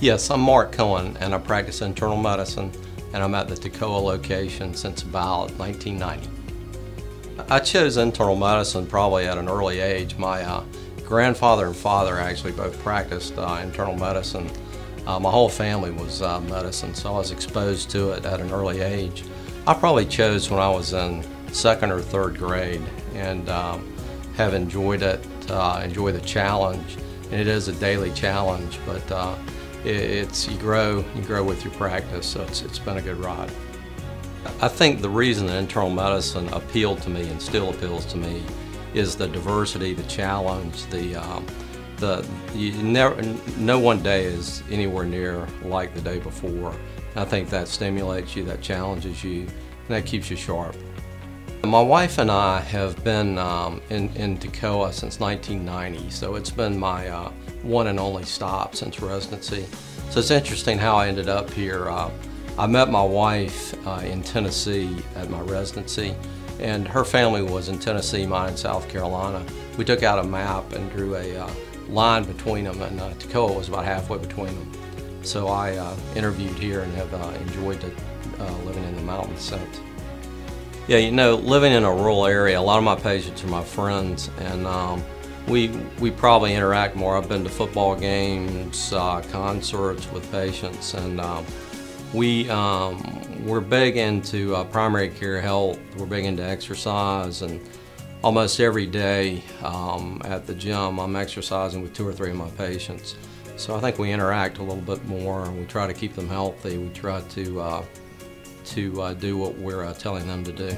Yes, I'm Marc Coan, and I practice internal medicine, and I'm at the Toccoa location since about 1990. I chose internal medicine probably at an early age. My uh, grandfather and father actually both practiced uh, internal medicine. Uh, my whole family was uh, medicine, so I was exposed to it at an early age. I probably chose when I was in second or third grade, and um, have enjoyed it, uh, enjoy the challenge. And it is a daily challenge, but uh, it's you grow, you grow with your practice, so it's, it's been a good ride. I think the reason that internal medicine appealed to me and still appeals to me is the diversity, the challenge, the um, the never no one day is anywhere near like the day before. I think that stimulates you, that challenges you, and that keeps you sharp. My wife and I have been um, in, in Toccoa since 1990, so it's been my uh, one and only stop since residency. So it's interesting how I ended up here. Uh, I met my wife uh, in Tennessee at my residency, and her family was in Tennessee, mine in South Carolina. We took out a map and drew a uh, line between them, and uh, Toccoa was about halfway between them. So I uh, interviewed here and have enjoyed it, living in the mountains since. Yeah, you know, living in a rural area, a lot of my patients are my friends, and um, we we probably interact more. I've been to football games, uh, concerts with patients, and um, we um, we're big into uh, primary care health. We're big into exercise, and almost every day um, at the gym, I'm exercising with two or three of my patients. So I think we interact a little bit more, we try to keep them healthy. We try to uh, to uh, do what we're uh, telling them to do.